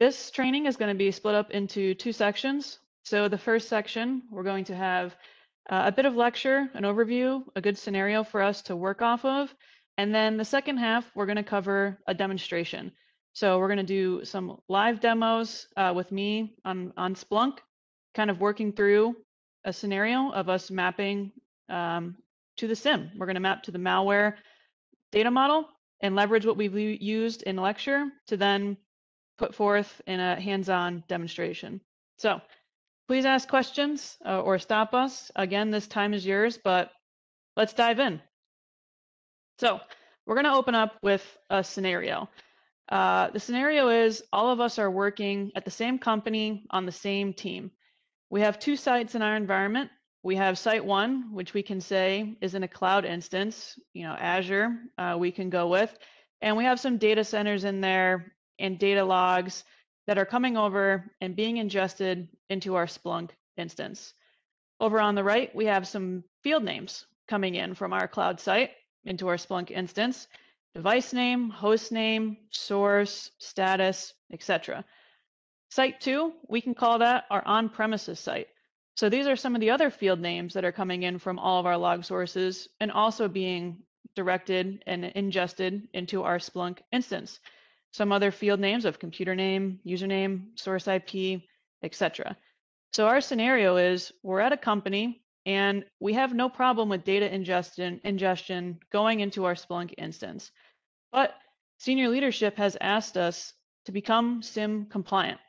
This training is going to be split up into two sections. So the first section, we're going to have uh, a bit of lecture, an overview, a good scenario for us to work off of. And then the second half, we're going to cover a demonstration. So we're going to do some live demos uh, with me on, on Splunk, kind of working through a scenario of us mapping um, to the CIM. We're going to map to the malware data model and leverage what we've used in lecture to then put forth in a hands-on demonstration. So please ask questions uh, or stop us. Again, this time is yours, but let's dive in. So we're going to open up with a scenario. Uh, the scenario is all of us are working at the same company on the same team. We have two sites in our environment. We have site one, which we can say is in a cloud instance, you know, Azure, uh, we can go with. And we have some data centers in there and data logs that are coming over and being ingested into our Splunk instance. Over on the right, we have some field names coming in from our cloud site into our Splunk instance, device name, host name, source, status, etc. Site two, we can call that our on-premises site. So these are some of the other field names that are coming in from all of our log sources and also being directed and ingested into our Splunk instance. Some other field names of computer name, username, source IP, etc. So our scenario is we're at a company and we have no problem with data ingestion, ingestion going into our Splunk instance. But senior leadership has asked us to become CIM compliant.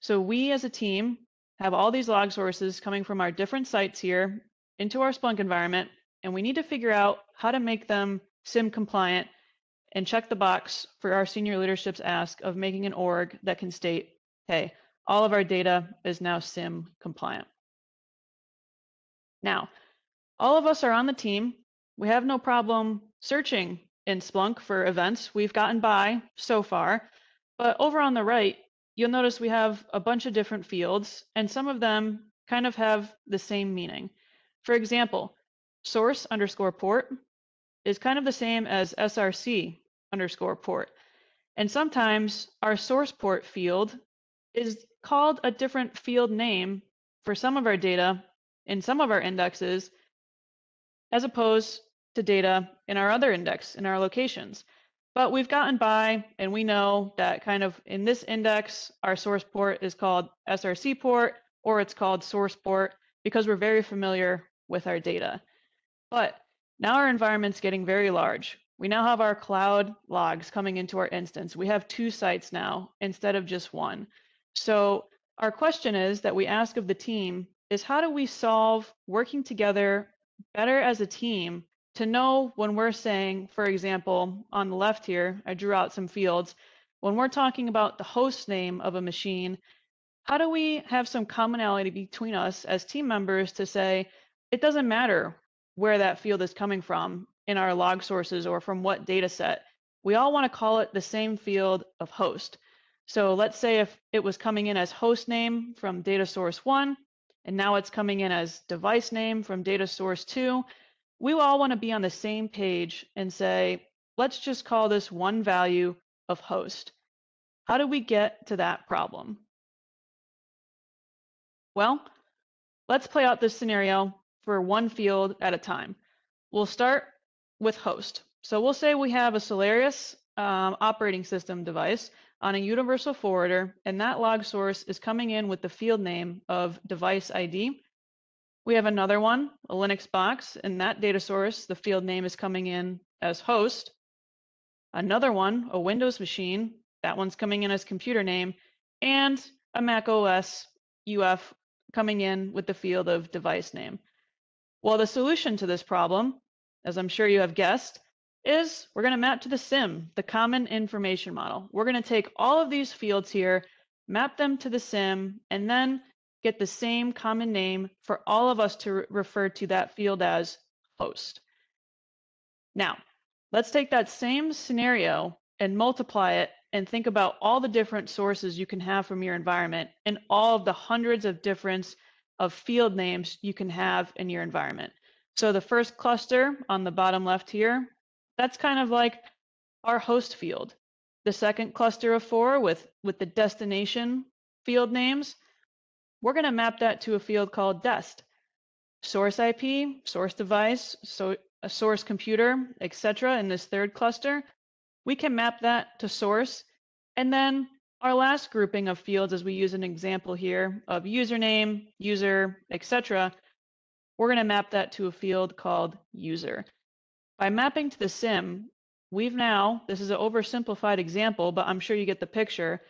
So we as a team have all these log sources coming from our different sites here into our Splunk environment, and we need to figure out how to make them CIM compliant and check the box for our senior leadership's ask of making an org that can state, hey, all of our data is now CIM compliant. Now, all of us are on the team. We have no problem searching in Splunk for events. We've gotten by so far. But over on the right, you'll notice we have a bunch of different fields, and some of them kind of have the same meaning. For example, source underscore port is kind of the same as SRC underscore port. And sometimes our source port field is called a different field name for some of our data in some of our indexes, as opposed to data in our other index, in our locations. But we've gotten by and we know that kind of in this index, our source port is called SRC port or it's called source port because we're very familiar with our data. But now our environment's getting very large. We now have our cloud logs coming into our instance. We have two sites now instead of just one. So our question is that we ask of the team is how do we solve working together better as a team to know when we're saying, for example, on the left here, I drew out some fields, when we're talking about the host name of a machine, how do we have some commonality between us as team members to say, it doesn't matter where that field is coming from in our log sources or from what data set. We all want to call it the same field of host. So let's say if it was coming in as host name from data source one, and now it's coming in as device name from data source two, we all want to be on the same page and say, let's just call this one value of host. How do we get to that problem? Well, let's play out this scenario for one field at a time. We'll start with host. So we'll say we have a Solaris um, operating system device on a universal forwarder, and that log source is coming in with the field name of device ID. We have another one, a Linux box, and that data source, the field name is coming in as host. Another one, a Windows machine, that one's coming in as computer name, and a Mac OS UF coming in with the field of device name. Well, the solution to this problem, as I'm sure you have guessed, is we're going to map to the CIM, the Common Information Model. We're going to take all of these fields here, map them to the CIM, and then get the same common name for all of us to re refer to that field as host. Now, let's take that same scenario and multiply it and think about all the different sources you can have from your environment and all of the hundreds of different of field names you can have in your environment. So the first cluster on the bottom left here, that's kind of like our host field. the second cluster of four with, with the destination field names, we're going to map that to a field called dest. Source IP, source device, so a source computer, etc. in this third cluster, we can map that to source. And then our last grouping of fields, as we use an example here of username, user, etc., we're going to map that to a field called user. By mapping to the CIM, we've now, this is an oversimplified example, but I'm sure you get the picture.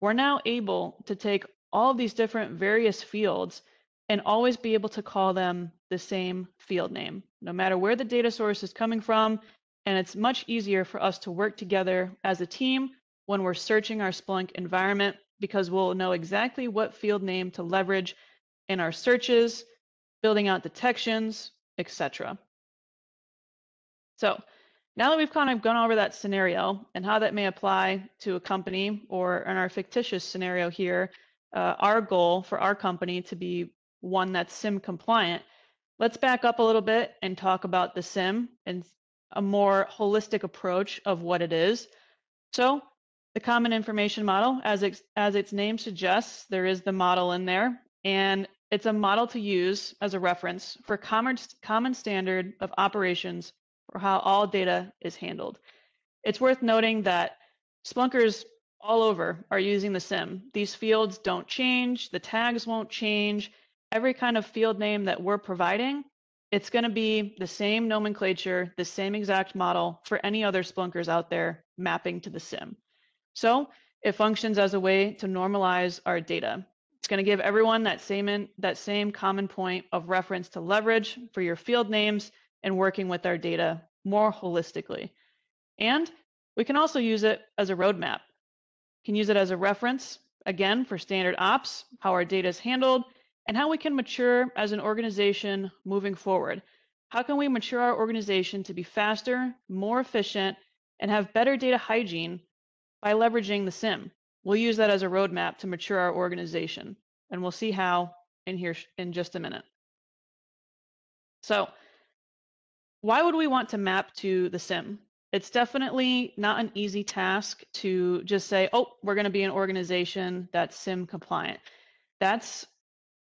We're now able to take all these different various fields and always be able to call them the same field name, no matter where the data source is coming from. And it's much easier for us to work together as a team when we're searching our Splunk environment because we'll know exactly what field name to leverage in our searches, building out detections, etc. So now that we've kind of gone over that scenario and how that may apply to a company or in our fictitious scenario here, uh, our goal for our company to be one that's CIM compliant, let's back up a little bit and talk about the CIM and a more holistic approach of what it is. So the common information model, as, it, as its name suggests, there is the model in there, and it's a model to use as a reference for common, common standard of operations for how all data is handled. It's worth noting that Splunkers all over are using the CIM. These fields don't change, the tags won't change. Every kind of field name that we're providing, it's going to be the same nomenclature, the same exact model for any other Splunkers out there mapping to the CIM. So it functions as a way to normalize our data. It's going to give everyone that same, in, that same common point of reference to leverage for your field names and working with our data more holistically. And we can also use it as a roadmap. can use it as a reference, again, for standard ops, how our data is handled, and how we can mature as an organization moving forward. How can we mature our organization to be faster, more efficient, and have better data hygiene by leveraging the CIM? We'll use that as a roadmap to mature our organization, and we'll see how in here in just a minute. So why would we want to map to the CIM? It's definitely not an easy task to just say, oh, we're going to be an organization that's CIM compliant. That's,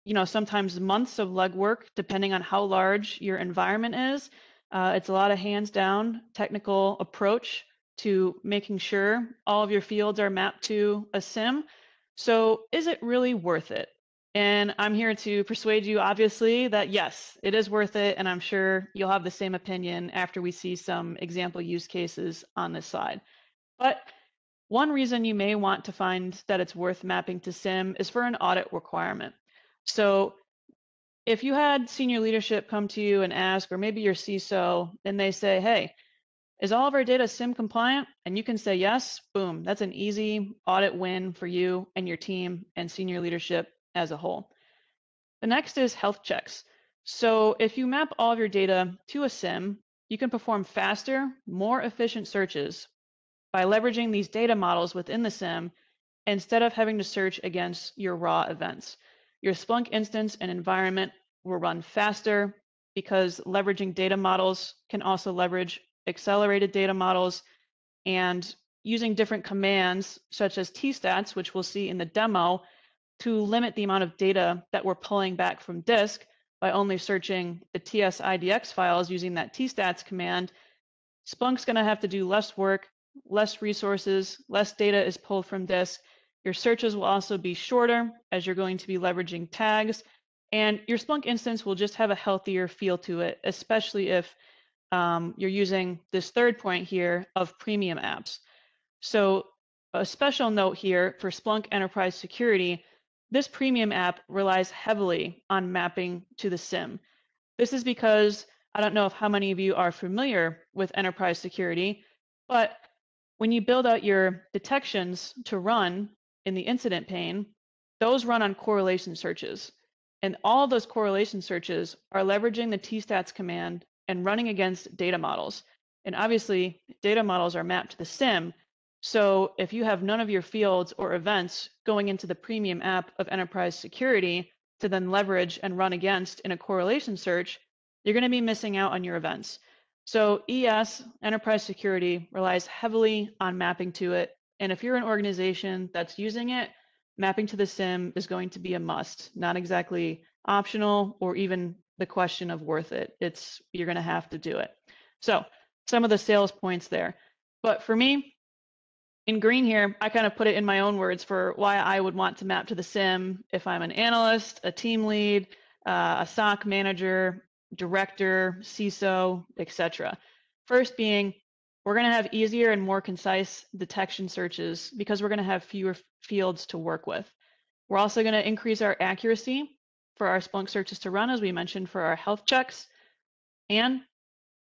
you know, sometimes months of legwork, depending on how large your environment is. Uh, it's a lot of hands down technical approach to making sure all of your fields are mapped to a CIM. So is it really worth it? And I'm here to persuade you, obviously, that yes, it is worth it. And I'm sure you'll have the same opinion after we see some example use cases on this slide. But one reason you may want to find that it's worth mapping to CIM is for an audit requirement. So if you had senior leadership come to you and ask, or maybe your CISO, and they say, hey, is all of our data CIM compliant? And you can say yes, boom, that's an easy audit win for you and your team and senior leadership as a whole. The next is health checks. So if you map all of your data to a CIM, you can perform faster, more efficient searches by leveraging these data models within the CIM instead of having to search against your raw events. Your Splunk instance and environment will run faster because leveraging data models can also leverage accelerated data models and using different commands such as tstats, which we'll see in the demo, to limit the amount of data that we're pulling back from disk by only searching the TS-IDX files using that tstats command, Splunk's going to have to do less work, less resources, less data is pulled from disk. Your searches will also be shorter as you're going to be leveraging tags, and your Splunk instance will just have a healthier feel to it, especially if um, you're using this third point here of premium apps. So a special note here for Splunk Enterprise Security, this premium app relies heavily on mapping to the CIM. This is because I don't know if how many of you are familiar with enterprise security, but when you build out your detections to run in the incident pane, those run on correlation searches. And all those correlation searches are leveraging the tstats command and running against data models. And obviously, data models are mapped to the CIM, so if you have none of your fields or events going into the premium app of enterprise security to then leverage and run against in a correlation search, you're going to be missing out on your events. So ES, enterprise security, relies heavily on mapping to it And if you're an organization that's using it, mapping to the CIM is going to be a must, not exactly optional or even the question of worth it. It's you're going to have to do it. So some of the sales points there. But for me, in green here, I kind of put it in my own words for why I would want to map to the CIM if I'm an analyst, a team lead, uh, a SOC manager, director, CISO, etc. First being, we're going to have easier and more concise detection searches because we're going to have fewer fields to work with. We're also going to increase our accuracy for our Splunk searches to run, as we mentioned, for our health checks. And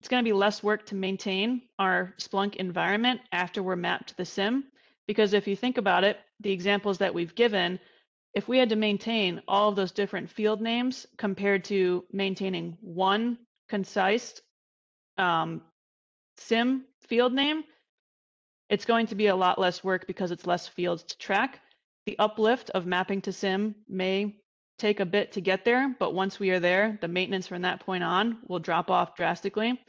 it's going to be less work to maintain our Splunk environment after we're mapped to the CIM. Because if you think about it, the examples that we've given, if we had to maintain all of those different field names compared to maintaining one concise um, CIM field name, it's going to be a lot less work because it's less fields to track. The uplift of mapping to CIM may take a bit to get there, but once we are there, the maintenance from that point on will drop off drastically.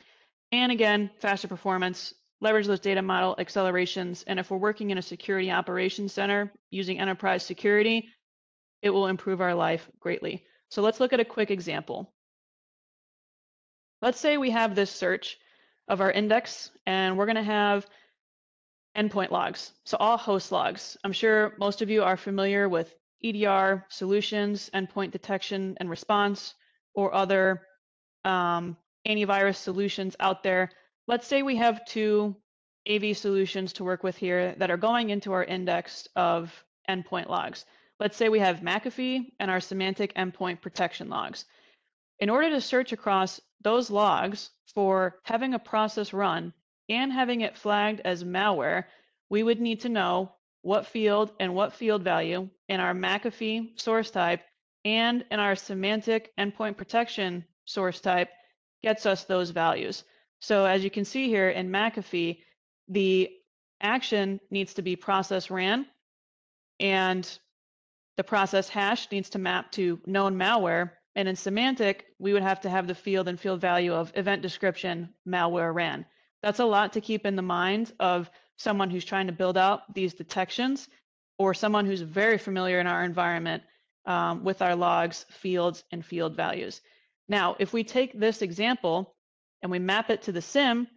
And again, faster performance, leverage those data model accelerations. And if we're working in a security operations center using enterprise security, it will improve our life greatly. So let's look at a quick example. Let's say we have this search of our index and we're going to have endpoint logs. So all host logs. I'm sure most of you are familiar with EDR solutions, endpoint detection and response, or other um, antivirus solutions out there. Let's say we have two AV solutions to work with here that are going into our index of endpoint logs. Let's say we have McAfee and our Symantec endpoint protection logs. In order to search across those logs for having a process run and having it flagged as malware, we would need to know what field and what field value in our McAfee source type and in our Symantec endpoint protection source type gets us those values. So as you can see here in McAfee, the action needs to be process ran and the process hash needs to map to known malware. And in Symantec, we would have to have the field and field value of event description malware ran. That's a lot to keep in the mind of someone who's trying to build out these detections or someone who's very familiar in our environment um, with our logs, fields, and field values. Now, if we take this example and we map it to the CIM,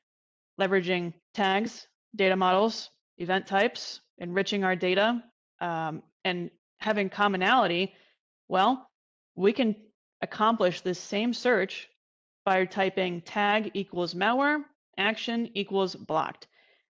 leveraging tags, data models, event types, enriching our data, um, and having commonality, well, we can accomplish this same search by typing tag equals malware, action equals blocked.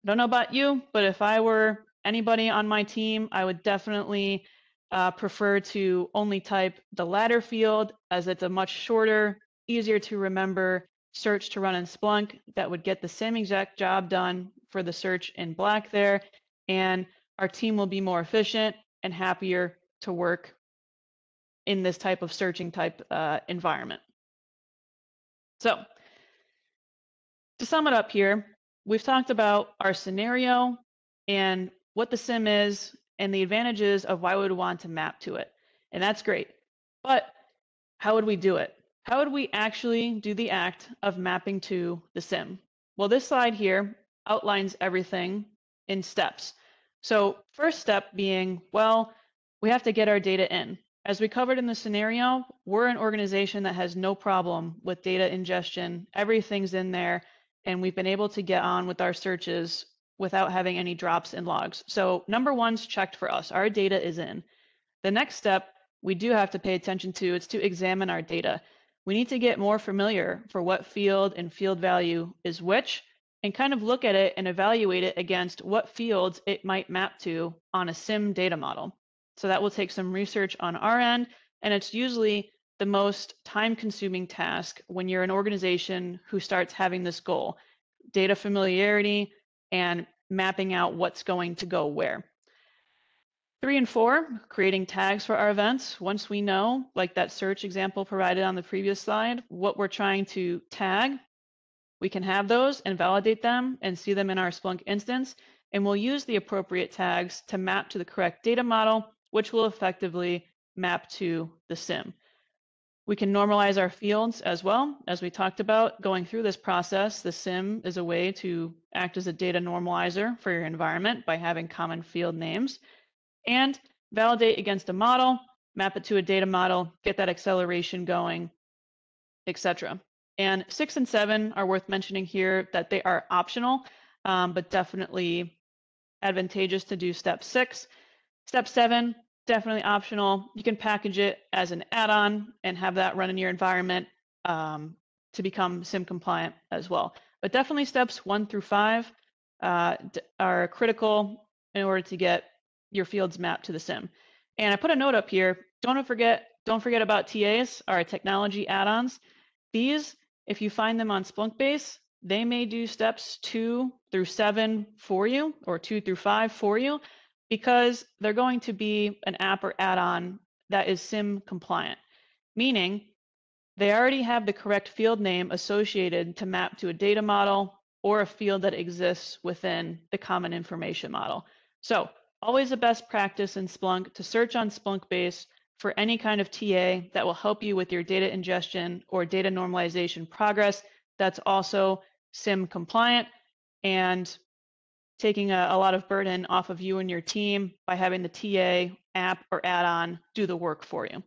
I don't know about you, but if I were anybody on my team, I would definitely uh, prefer to only type the latter field as it's a much shorter, easier to remember search to run in Splunk that would get the same exact job done for the search in black there. And our team will be more efficient and happier to work in this type of searching type uh, environment. So to sum it up here, we've talked about our scenario and what the CIM is and the advantages of why we would want to map to it. And that's great. But how would we do it? How would we actually do the act of mapping to the CIM? Well, this slide here outlines everything in steps. So first step being, well, we have to get our data in. As we covered in the scenario, we're an organization that has no problem with data ingestion. Everything's in there, and we've been able to get on with our searches without having any drops in logs. So number one's checked for us. Our data is in. The next step we do have to pay attention to is to examine our data. We need to get more familiar for what field and field value is which and kind of look at it and evaluate it against what fields it might map to on a CIM data model. So that will take some research on our end, and it's usually the most time consuming task when you're an organization who starts having this goal data familiarity, and mapping out what's going to go where. Three and four, creating tags for our events. Once we know, like that search example provided on the previous slide, what we're trying to tag, we can have those and validate them and see them in our Splunk instance. And we'll use the appropriate tags to map to the correct data model, which will effectively map to the CIM. We can normalize our fields as well. As we talked about going through this process, the CIM is a way to act as a data normalizer for your environment by having common field names and validate against a model, map it to a data model, get that acceleration going, etc. And six and seven are worth mentioning here that they are optional, um, but definitely advantageous to do step six. Step seven, definitely optional. You can package it as an add-on and have that run in your environment um, to become CIM compliant as well. But definitely steps one through five uh, are critical in order to get your fields mapped to the CIM. And I put a note up here. Don't forget, don't forget about TAs, our technology add-ons. These, if you find them on Splunkbase, they may do steps two through seven for you or two through five for you because they're going to be an app or add-on that is CIM compliant, meaning they already have the correct field name associated to map to a data model or a field that exists within the common information model. So always a best practice in Splunk to search on Splunkbase for any kind of TA that will help you with your data ingestion or data normalization progress that's also CIM compliant and taking a, a, lot of burden off of you and your team by having the TA app or add-on do the work for you.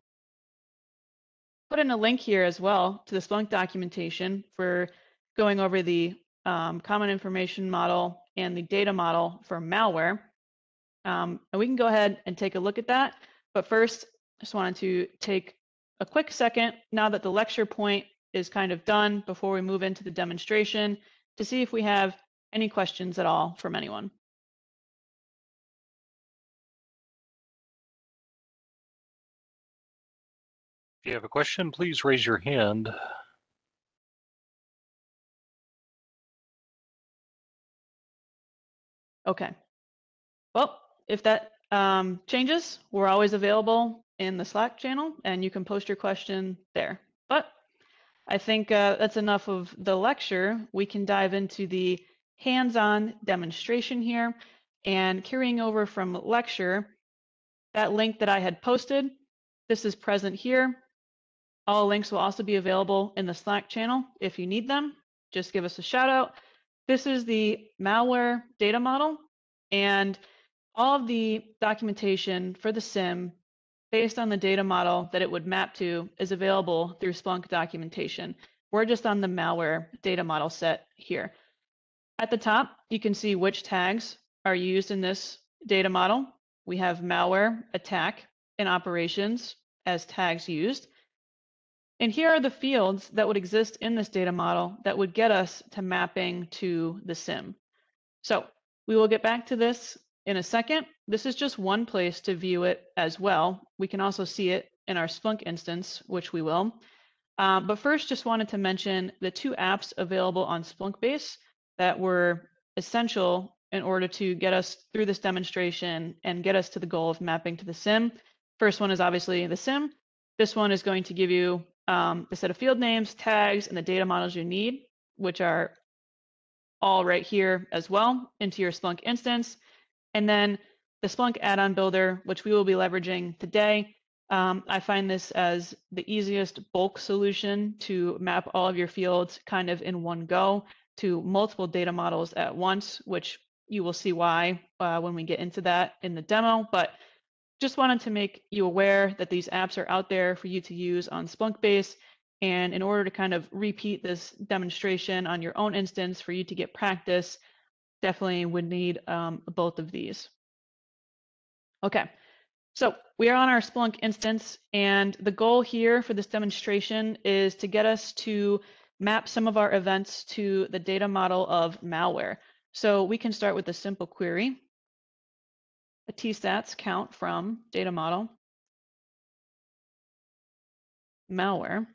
Put in a link here as well to the Splunk documentation for going over the um, common information model and the data model for malware. Um, and we can go ahead and take a look at that. But first, I just wanted to take a quick second now that the lecture point is kind of done before we move into the demonstration to see if we have any questions at all from anyone? If you have a question, please raise your hand. Okay. Well, if that um, changes, we're always available in the Slack channel and you can post your question there. But I think uh, that's enough of the lecture. We can dive into the hands-on demonstration here and carrying over from lecture, that link that I had posted, this is present here. All links will also be available in the Slack channel if you need them. Just give us a shout out. This is the malware data model and all of the documentation for the CIM based on the data model that it would map to is available through Splunk documentation. We're just on the malware data model set here. At the top, you can see which tags are used in this data model. We have malware, attack, and operations as tags used. And here are the fields that would exist in this data model that would get us to mapping to the CIM. So we will get back to this in a second. This is just one place to view it as well. We can also see it in our Splunk instance, which we will. Uh, but first, just wanted to mention the two apps available on Splunkbase that were essential in order to get us through this demonstration and get us to the goal of mapping to the CIM. First one is obviously the CIM. This one is going to give you um, the set of field names, tags, and the data models you need, which are all right here as well into your Splunk instance. And then the Splunk add-on builder, which we will be leveraging today. Um, I find this as the easiest bulk solution to map all of your fields kind of in one go to multiple data models at once, which you will see why uh, when we get into that in the demo. But just wanted to make you aware that these apps are out there for you to use on Splunkbase. And in order to kind of repeat this demonstration on your own instance for you to get practice, definitely would need um, both of these. Okay, so we are on our Splunk instance, and the goal here for this demonstration is to get us to map some of our events to the data model of malware. So we can start with a simple query, a tstats count from data model, malware,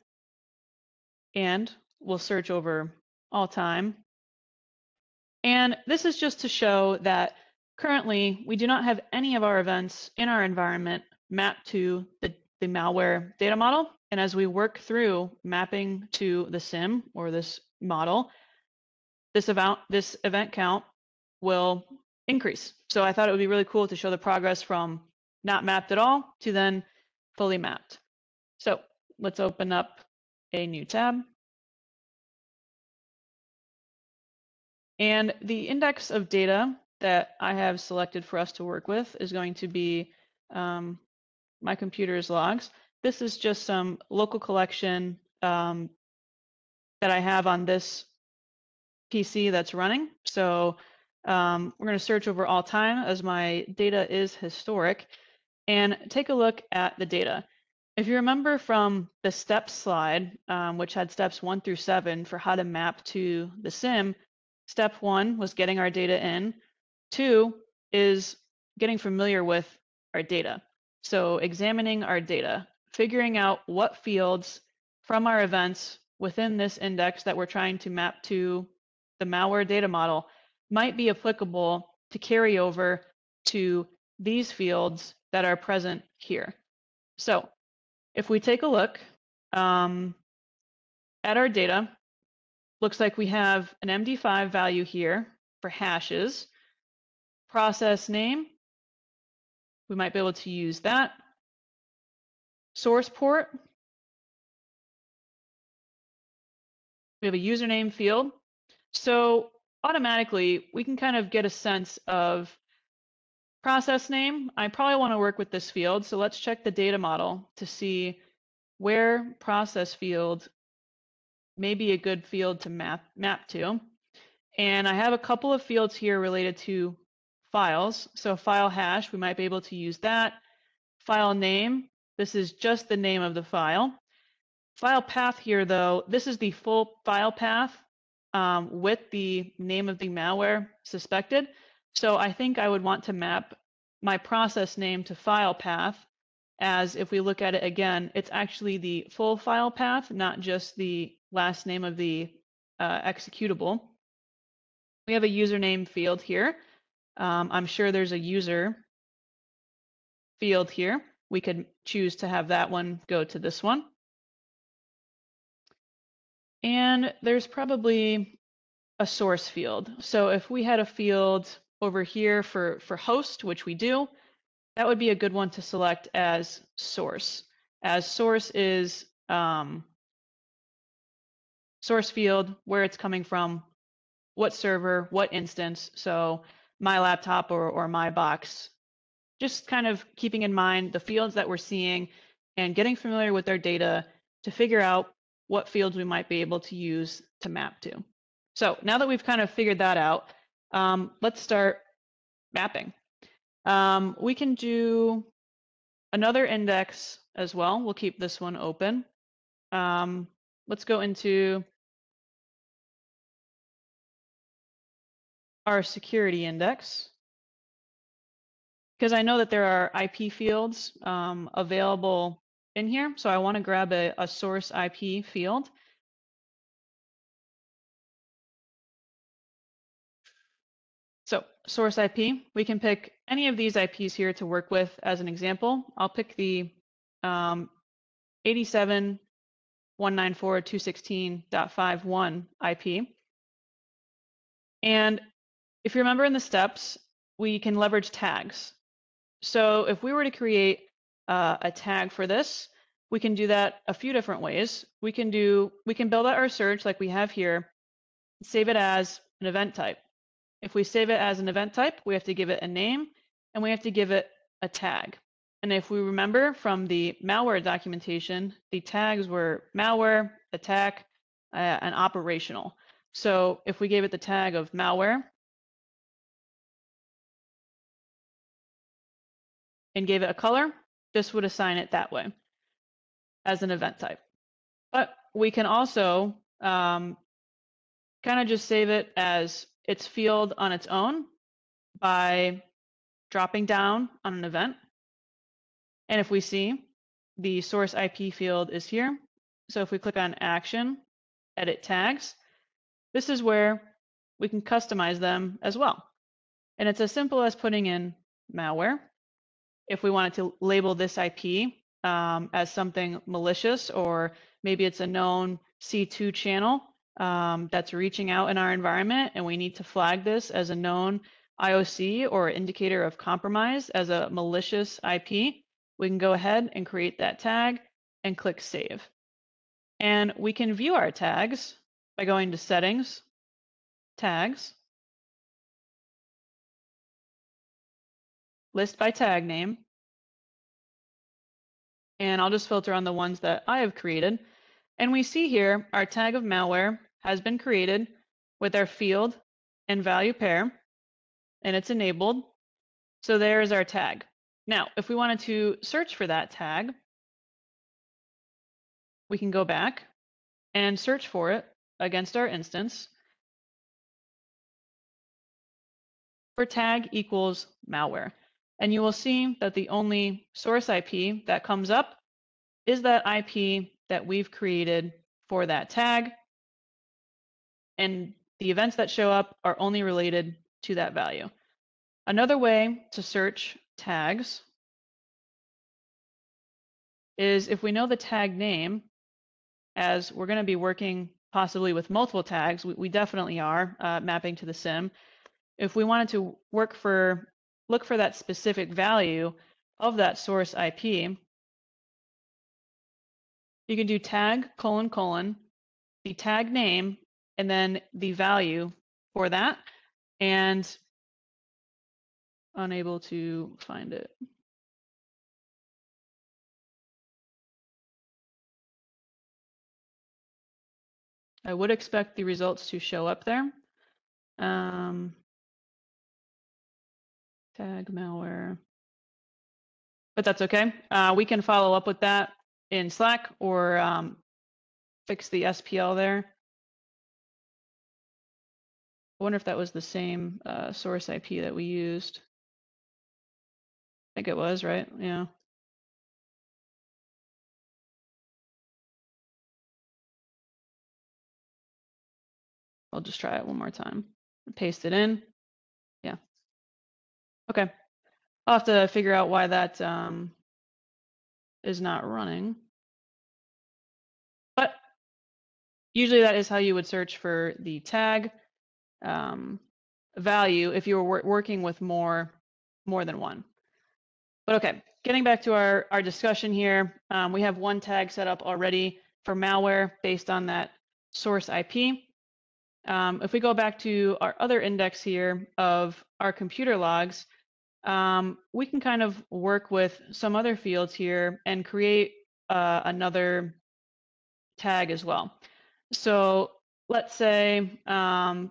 and we'll search over all time. And this is just to show that currently we do not have any of our events in our environment mapped to the, the malware data model. And as we work through mapping to the CIM or this model, this event, this event count will increase. So I thought it would be really cool to show the progress from not mapped at all to then fully mapped. So let's open up a new tab. And the index of data that I have selected for us to work with is going to be um, my computer's logs. This is just some local collection um, that I have on this PC that's running. So um, we're going to search over all time as my data is historic and take a look at the data. If you remember from the steps slide, um, which had steps one through seven for how to map to the CIM, step one was getting our data in. Two is getting familiar with our data. So examining our data, figuring out what fields from our events within this index that we're trying to map to the malware data model might be applicable to carry over to these fields that are present here. So if we take a look um, at our data, looks like we have an MD5 value here for hashes. Process name, we might be able to use that. Source port, we have a username field. So automatically, we can kind of get a sense of process name. I probably want to work with this field. So let's check the data model to see where process field may be a good field to map, map to. And I have a couple of fields here related to files. So file hash, we might be able to use that. File name, this is just the name of the file. File path here, though, this is the full file path um, with the name of the malware suspected. So I think I would want to map my process name to file path as if we look at it again, it's actually the full file path, not just the last name of the uh, executable. We have a username field here. Um, I'm sure there's a user field here. We could choose to have that one go to this one. And there's probably a source field. So if we had a field over here for, for host, which we do, that would be a good one to select as source. As source is um, source field, where it's coming from, what server, what instance. So my laptop or, or my box. Just kind of keeping in mind the fields that we're seeing and getting familiar with their data to figure out what fields we might be able to use to map to. So now that we've kind of figured that out, um, let's start mapping. Um, we can do another index as well. We'll keep this one open. Um, let's go into our security index. Because I know that there are IP fields um, available in here. So I want to grab a, a source IP field. So source IP, we can pick any of these IPs here to work with as an example. I'll pick the um, 87.194.216.51 IP. And if you remember in the steps, we can leverage tags. So if we were to create uh, a tag for this, we can do that a few different ways. We can do, we can build out our search like we have here, save it as an event type. If we save it as an event type, we have to give it a name and we have to give it a tag. And if we remember from the malware documentation, the tags were malware, attack, uh, and operational. So if we gave it the tag of malware and gave it a color, this would assign it that way as an event type. But we can also um, kind of just save it as its field on its own by dropping down on an event. And if we see the source IP field is here, so if we click on action, edit tags, this is where we can customize them as well. And it's as simple as putting in malware. If we wanted to label this IP um, as something malicious, or maybe it's a known C2 channel, um, that's reaching out in our environment, and we need to flag this as a known IOC or indicator of compromise as a malicious IP, we can go ahead and create that tag, and click Save. And we can view our tags by going to Settings, Tags, List by Tag Name, and I'll just filter on the ones that I have created. And we see here our tag of malware has been created with our field and value pair, and it's enabled. So there's our tag. Now, if we wanted to search for that tag, we can go back and search for it against our instance for tag equals malware. And you will see that the only source IP that comes up is that IP that we've created for that tag. And the events that show up are only related to that value. Another way to search tags is if we know the tag name, as we're going to be working possibly with multiple tags, we, we definitely are uh, mapping to the CIM. If we wanted to work for, look for that specific value of that source IP, you can do tag colon colon, the tag name, and then the value for that. And unable to find it. I would expect the results to show up there. Um, tag malware. But that's okay. Uh, we can follow up with that in Slack or um, fix the SPL there. I wonder if that was the same uh, source IP that we used. I think it was, right? Yeah. I'll just try it one more time. Paste it in. Okay. I'll have to figure out why that um, is not running. But usually that is how you would search for the tag um, value if you were wor working with more more than one. But okay, getting back to our, our discussion here, um, we have one tag set up already for malware based on that source IP. Um, if we go back to our other index here of our computer logs, um, we can kind of work with some other fields here and create uh, another tag as well. So let's say um,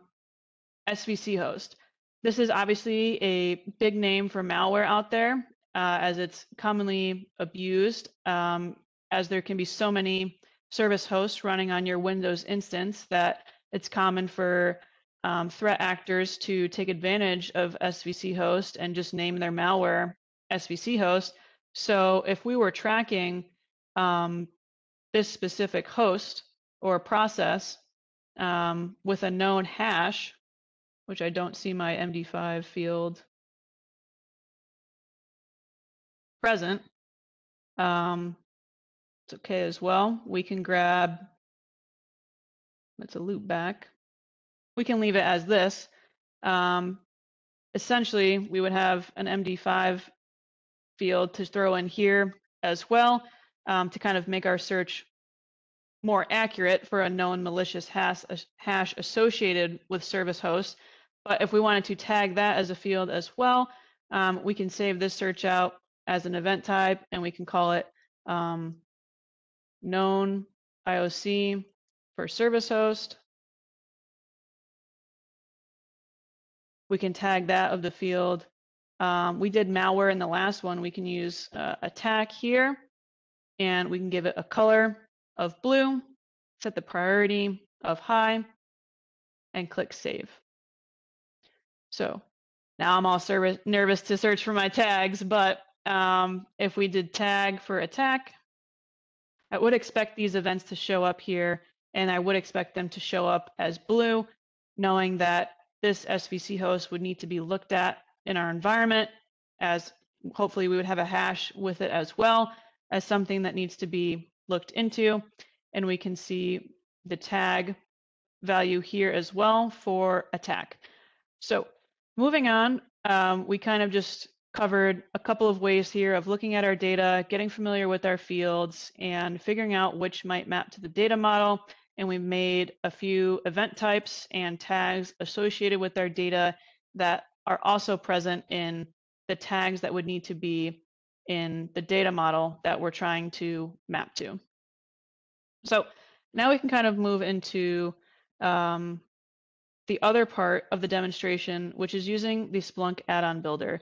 SVC host. This is obviously a big name for malware out there uh, as it's commonly abused, um, as there can be so many service hosts running on your Windows instance that it's common for um, threat actors to take advantage of SVC host and just name their malware SVC host. So if we were tracking um, this specific host or process um, with a known hash, which I don't see my MD5 field present, um, it's okay as well. We can grab, let's a loop back. We can leave it as this. Um, essentially, we would have an MD5 field to throw in here as well um, to kind of make our search more accurate for a known malicious hash, hash associated with service hosts. But if we wanted to tag that as a field as well, um, we can save this search out as an event type and we can call it um, known IOC for service host. We can tag that of the field. Um, we did malware in the last one. We can use uh, attack here and we can give it a color of blue, set the priority of high and click save. So now I'm all service, nervous to search for my tags, but um, if we did tag for attack, I would expect these events to show up here, and I would expect them to show up as blue, knowing that this SVC host would need to be looked at in our environment as hopefully we would have a hash with it as well as something that needs to be looked into. And we can see the tag value here as well for attack. So moving on, um, we kind of just covered a couple of ways here of looking at our data, getting familiar with our fields, and figuring out which might map to the data model. And we've made a few event types and tags associated with our data that are also present in the tags that would need to be in the data model that we're trying to map to. So now we can kind of move into um, the other part of the demonstration, which is using the Splunk add-on builder.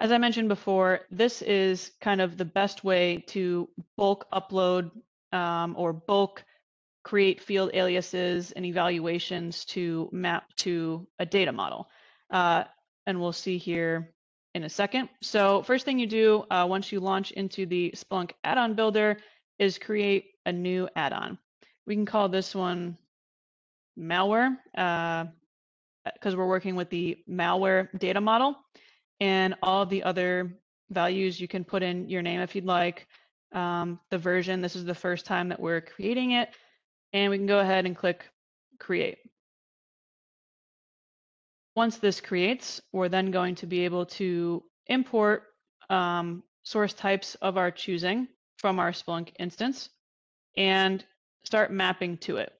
As I mentioned before, this is kind of the best way to bulk upload um, or bulk create field aliases and evaluations to map to a data model. Uh, and we'll see here in a second. So first thing you do uh, once you launch into the Splunk add-on builder is create a new add-on. We can call this one malware because uh, we're working with the malware data model and all the other values you can put in your name if you'd like. Um, the version, this is the first time that we're creating it. And we can go ahead and click create. Once this creates, we're then going to be able to import um, source types of our choosing from our Splunk instance and start mapping to it.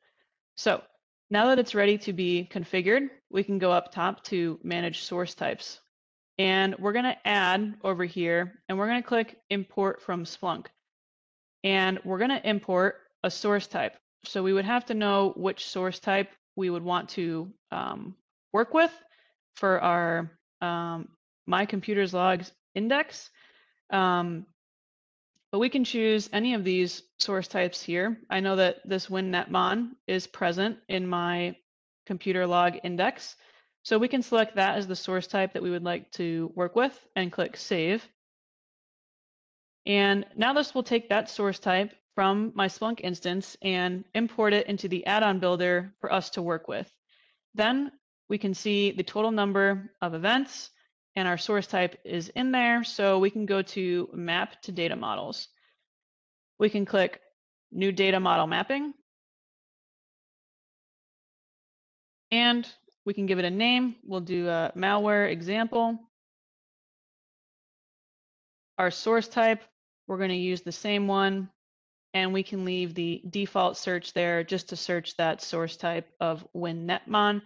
So now that it's ready to be configured, we can go up top to manage source types. And we're going to add over here, and we're going to click import from Splunk. And we're going to import a source type. So we would have to know which source type we would want to um, work with for our um, My Computers Logs index. Um, but we can choose any of these source types here. I know that this WinNetMon is present in my computer log index. So we can select that as the source type that we would like to work with and click Save. And now this will take that source type from my Splunk instance and import it into the add-on builder for us to work with. Then we can see the total number of events and our source type is in there. So we can go to map to data models. We can click new data model mapping. And we can give it a name. We'll do a malware example. Our source type, we're going to use the same one. And we can leave the default search there just to search that source type of WinNetMon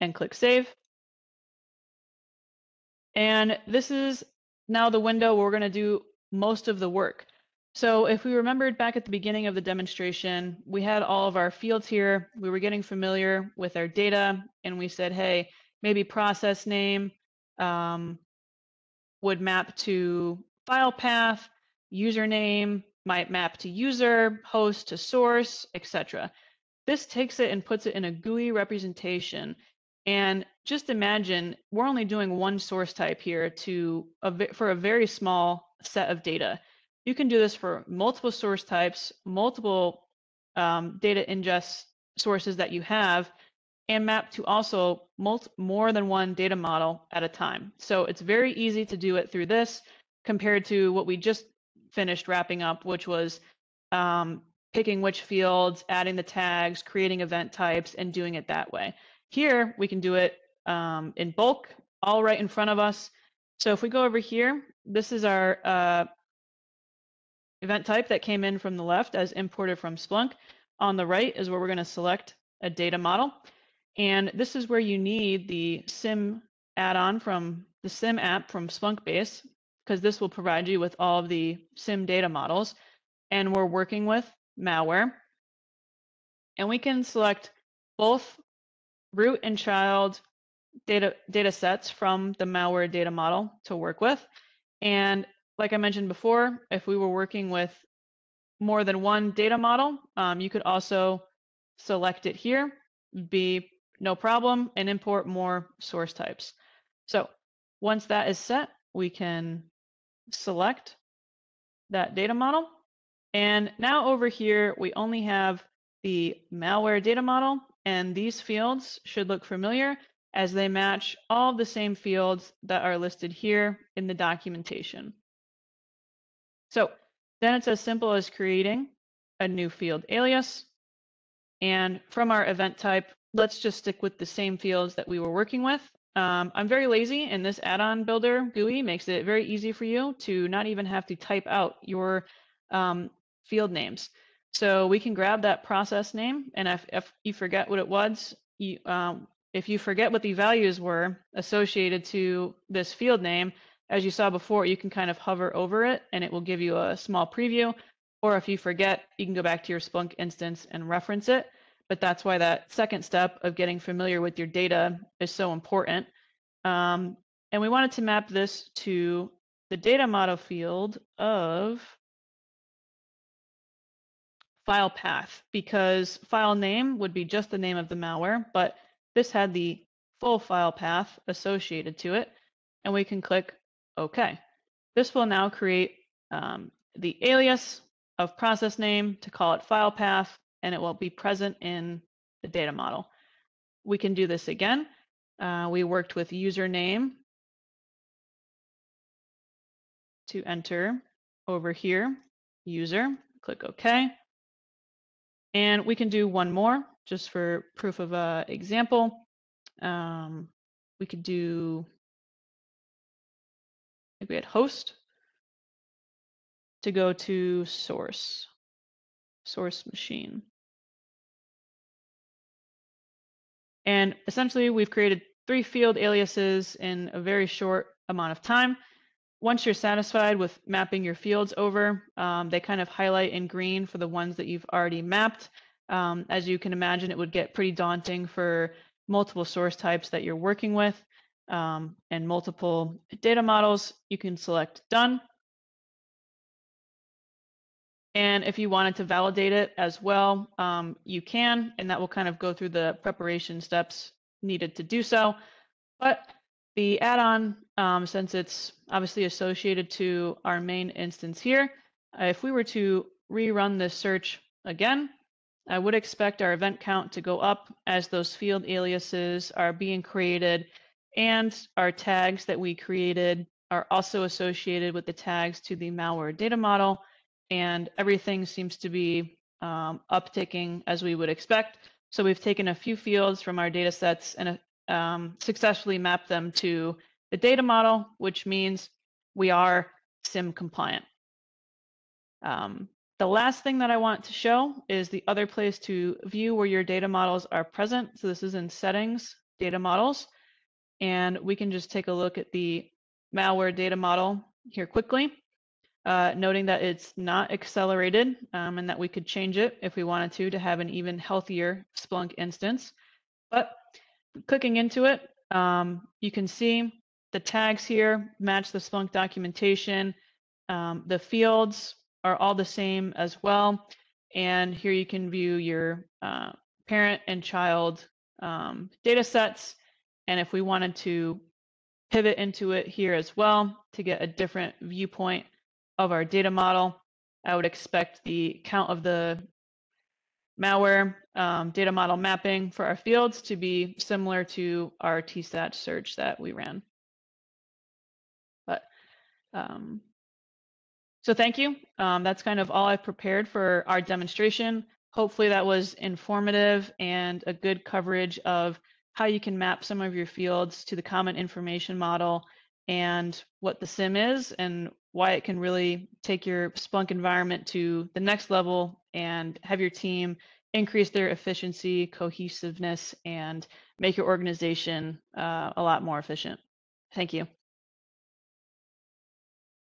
and click Save. And this is now the window where we're going to do most of the work. So if we remembered back at the beginning of the demonstration, we had all of our fields here. We were getting familiar with our data and we said, hey, maybe process name um, would map to file path, username might map to user, host to source, etc. This takes it and puts it in a GUI representation and just imagine we're only doing one source type here to a, for a very small set of data. You can do this for multiple source types, multiple um, data ingest sources that you have, and map to also more than one data model at a time. So it's very easy to do it through this compared to what we just finished wrapping up, which was um, picking which fields, adding the tags, creating event types, and doing it that way. Here, we can do it um, in bulk, all right in front of us. So if we go over here, this is our uh, event type that came in from the left as imported from Splunk. On the right is where we're going to select a data model. And this is where you need the CIM add-on from the CIM app from Splunkbase, because this will provide you with all of the CIM data models. And we're working with malware. And we can select both root and child data data sets from the malware data model to work with. And like I mentioned before, if we were working with more than one data model, um, you could also select it here, be no problem, and import more source types. So once that is set, we can select that data model. And now over here, we only have the malware data model and these fields should look familiar as they match all the same fields that are listed here in the documentation. So then it's as simple as creating a new field alias. And from our event type, let's just stick with the same fields that we were working with. Um, I'm very lazy and this add-on builder GUI makes it very easy for you to not even have to type out your um, field names. So we can grab that process name and if, if you forget what it was, you, um, if you forget what the values were associated to this field name, as you saw before, you can kind of hover over it and it will give you a small preview. Or if you forget, you can go back to your Splunk instance and reference it. But that's why that second step of getting familiar with your data is so important. Um, and we wanted to map this to the data model field of file path because file name would be just the name of the malware, but this had the full file path associated to it, and we can click OK. This will now create um, the alias of process name to call it file path, and it will be present in the data model. We can do this again. Uh, we worked with username to enter over here, user, click OK. And we can do one more just for proof of uh, example. Um, we could do, maybe we had host to go to source, source machine. And essentially we've created three field aliases in a very short amount of time once you're satisfied with mapping your fields over, um, they kind of highlight in green for the ones that you've already mapped. Um, as you can imagine, it would get pretty daunting for multiple source types that you're working with um, and multiple data models. You can select done. And if you wanted to validate it as well, um, you can, and that will kind of go through the preparation steps needed to do so. But the add-on, um, since it's obviously associated to our main instance here, uh, if we were to rerun this search again, I would expect our event count to go up as those field aliases are being created and our tags that we created are also associated with the tags to the malware data model and everything seems to be um, upticking as we would expect. So we've taken a few fields from our data sets and um, successfully mapped them to the data model, which means we are CIM compliant. Um, the last thing that I want to show is the other place to view where your data models are present. So this is in settings, data models, and we can just take a look at the malware data model here quickly, uh, noting that it's not accelerated um, and that we could change it if we wanted to to have an even healthier Splunk instance. But clicking into it, um, you can see the tags here match the Splunk documentation. Um, the fields are all the same as well. And here you can view your uh, parent and child um, data sets. And if we wanted to pivot into it here as well to get a different viewpoint of our data model, I would expect the count of the malware um, data model mapping for our fields to be similar to our tstats search that we ran. But um, so thank you. Um, that's kind of all I've prepared for our demonstration. Hopefully that was informative and a good coverage of how you can map some of your fields to the common information model and what the CIM is and why it can really take your Splunk environment to the next level and have your team increase their efficiency, cohesiveness, and make your organization uh, a lot more efficient. Thank you.